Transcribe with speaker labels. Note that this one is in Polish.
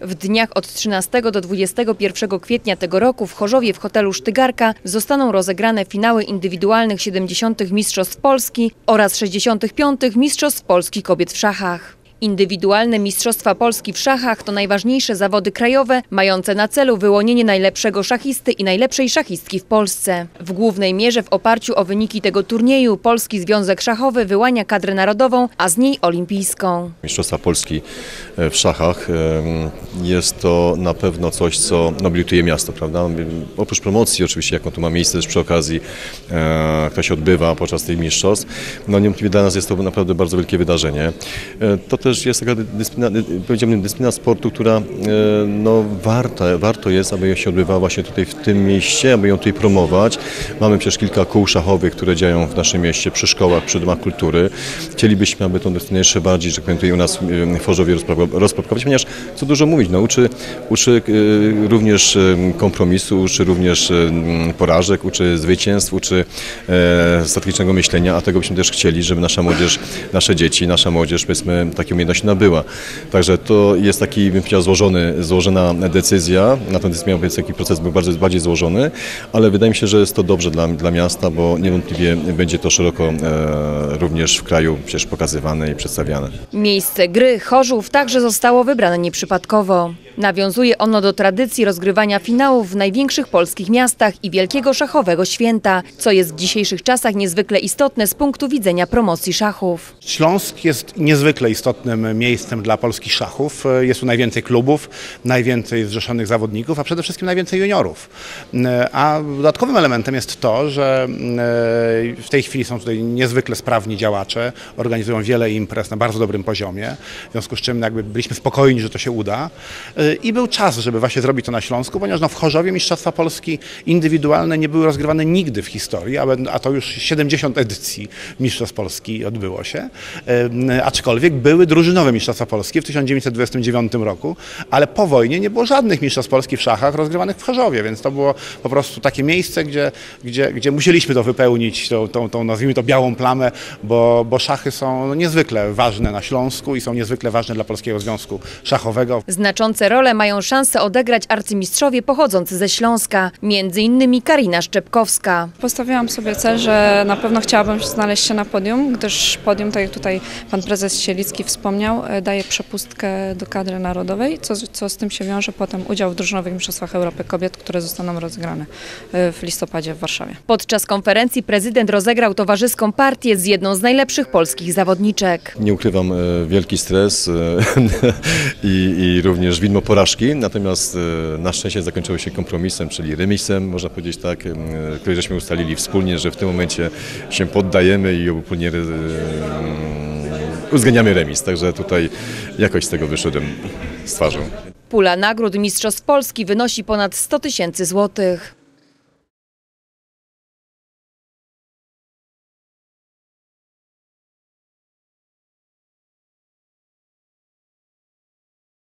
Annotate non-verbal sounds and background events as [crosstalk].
Speaker 1: W dniach od 13 do 21 kwietnia tego roku w Chorzowie w hotelu Sztygarka zostaną rozegrane finały indywidualnych 70. Mistrzostw Polski oraz 65. Mistrzostw Polski Kobiet w szachach. Indywidualne Mistrzostwa Polski w szachach to najważniejsze zawody krajowe, mające na celu wyłonienie najlepszego szachisty i najlepszej szachistki w Polsce. W głównej mierze w oparciu o wyniki tego turnieju Polski Związek Szachowy wyłania kadrę narodową, a z niej olimpijską.
Speaker 2: Mistrzostwa Polski e, w szachach jest to na pewno coś, co nobilituje miasto, prawda? Oprócz promocji oczywiście, jaką tu ma miejsce też przy okazji, e, która się odbywa podczas tych mistrzostw, no niewątpliwie dla nas jest to naprawdę bardzo wielkie wydarzenie. E, to też jest taka dyscyplina, dy- powiedziałbym, dyscyplina sportu, która e, no, warta, warto jest, aby się odbywała właśnie tutaj w tym mieście, aby ją tutaj promować. Mamy przecież kilka kół szachowych, które działają w naszym mieście, przy szkołach, przy domach kultury. Chcielibyśmy, aby tą dyscyplinę jeszcze bardziej, że tak powiem, u nas w Chorzowie rozpro- rozpropagować, ponieważ co dużo mówić, no, uczy, uczy e, również e, kompromisu, uczy również porażek, uczy zwycięstw, uczy strategicznego myślenia, a tego byśmy też chcieli, żeby nasza młodzież, nasze dzieci, nasza młodzież, powiedzmy, takie nabyła. Także to jest taki, bym powiedział, złożony, złożona decyzja, na ten miał być taki proces był bardzo bardziej złożony, ale wydaje mi się, że jest to dobrze dla, dla miasta, bo niewątpliwie będzie to szeroko e, również w kraju przecież pokazywane i przedstawiane.
Speaker 1: Miejsce gry Chorzów także zostało wybrane nieprzypadkowo. Nawiązuje ono do tradycji rozgrywania finałów w największych polskich miastach i wielkiego szachowego święta, co jest w dzisiejszych czasach niezwykle istotne z punktu widzenia promocji szachów.
Speaker 3: Śląsk jest niezwykle istotnym miejscem dla polskich szachów. Jest tu najwięcej klubów, najwięcej zrzeszonych zawodników, a przede wszystkim najwięcej juniorów. A dodatkowym elementem jest to, że e, w tej chwili są tutaj niezwykle sprawni działacze, organizują wiele imprez na bardzo dobrym poziomie, w związku z czym jakby byliśmy spokojni, że to się uda. E, I był czas, żeby właśnie zrobić to na Śląsku, ponieważ no w Chorzowie Mistrzostwa Polski indywidualne nie były rozgrywane nigdy w historii, a to już 70 edycji Mistrzostw Polski odbyło się. Em, Aczkolwiek były drużynowe Mistrzostwa Polski w 1929 roku, ale po wojnie nie było żadnych Mistrzostw Polski w szachach rozgrywanych w Chorzowie, więc to było po prostu takie miejsce, gdzie, gdzie, gdzie musieliśmy to wypełnić, tą, tą, tą nazwijmy to białą plamę, bo, bo szachy są niezwykle ważne na Śląsku i są niezwykle ważne dla Polskiego Związku Szachowego.
Speaker 1: Znaczące role mają szansę odegrać arcymistrzowie pochodzący ze Śląska, między innymi Karina Szczepkowska.
Speaker 4: Postawiłam sobie cel, że na pewno chciałabym znaleźć się na podium, gdyż podium, tak jak tutaj pan prezes Sielicki wspomniał, e, daje przepustkę do kadry narodowej, co, co z tym się wiąże potem udział w drużynowych mistrzostwach Europy kobiet, które zostaną rozegrane e, w listopadzie w Warszawie.
Speaker 1: Podczas konferencji prezydent rozegrał towarzyską partię z jedną z najlepszych polskich zawodniczek.
Speaker 2: Nie ukrywam, e, wielki stres [laughs] i, i również widmo porażki, natomiast e, na szczęście zakończyło się kompromisem, czyli remisem, można powiedzieć tak, e, który żeśmy ustalili wspólnie, że w tym momencie się poddajemy i obopólnie e, uwzględniamy remis, także tutaj jakoś z tego wyszedłem z twarzą.
Speaker 1: Pula nagród Mistrzostw Polski wynosi ponad 100 tysięcy złotych.